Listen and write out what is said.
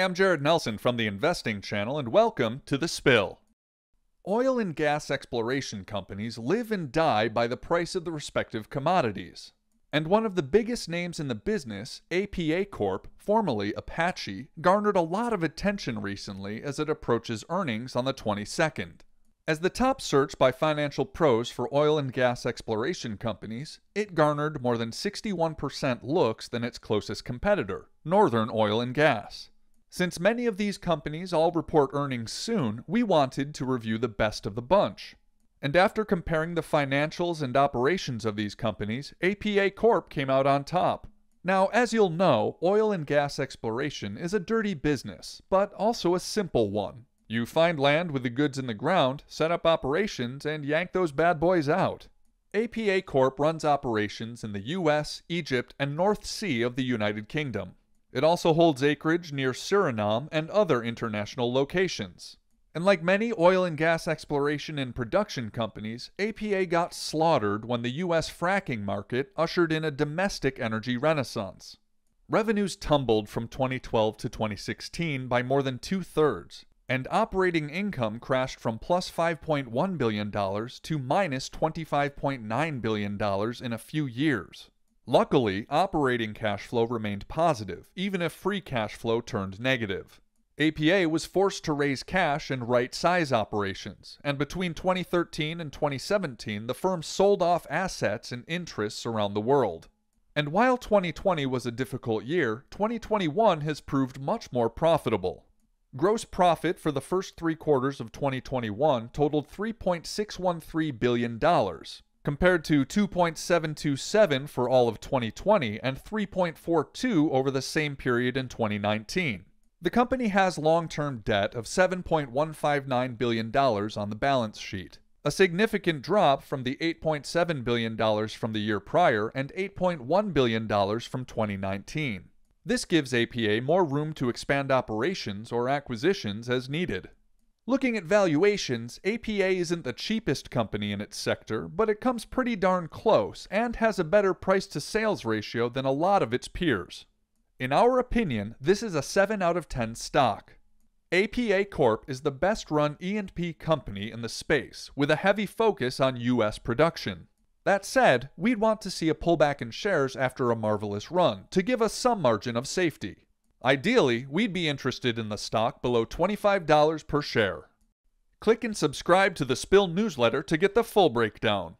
I'm Jared Nelson from the Investing Channel, and welcome to The Spill. Oil and gas exploration companies live and die by the price of the respective commodities. And one of the biggest names in the business, APA Corp, formerly Apache, garnered a lot of attention recently as it approaches earnings on the 22nd. As the top search by financial pros for oil and gas exploration companies, it garnered more than 61% looks than its closest competitor, Northern Oil and Gas. Since many of these companies all report earnings soon, we wanted to review the best of the bunch. And after comparing the financials and operations of these companies, APA Corp came out on top. Now, as you'll know, oil and gas exploration is a dirty business, but also a simple one. You find land with the goods in the ground, set up operations, and yank those bad boys out. APA Corp runs operations in the US, Egypt, and North Sea of the United Kingdom. It also holds acreage near Suriname and other international locations. And like many oil and gas exploration and production companies, APA got slaughtered when the US fracking market ushered in a domestic energy renaissance. Revenues tumbled from 2012 to 2016 by more than two thirds, and operating income crashed from plus $5.1 billion to minus $25.9 billion in a few years. Luckily, operating cash flow remained positive, even if free cash flow turned negative. APA was forced to raise cash and right size operations, and between 2013 and 2017, the firm sold off assets and interests around the world. And while 2020 was a difficult year, 2021 has proved much more profitable. Gross profit for the first three quarters of 2021 totaled $3.613 billion, compared to 2.727 for all of 2020 and 3.42 over the same period in 2019. The company has long-term debt of $7.159 billion on the balance sheet, a significant drop from the $8.7 billion from the year prior and $8.1 billion from 2019. This gives APA more room to expand operations or acquisitions as needed. Looking at valuations, APA isn't the cheapest company in its sector, but it comes pretty darn close and has a better price to sales ratio than a lot of its peers. In our opinion, this is a 7 out of 10 stock. APA Corp is the best run E&P company in the space, with a heavy focus on US production. That said, we'd want to see a pullback in shares after a marvelous run to give us some margin of safety. Ideally, we'd be interested in the stock below $25 per share. Click and subscribe to the Spill newsletter to get the full breakdown.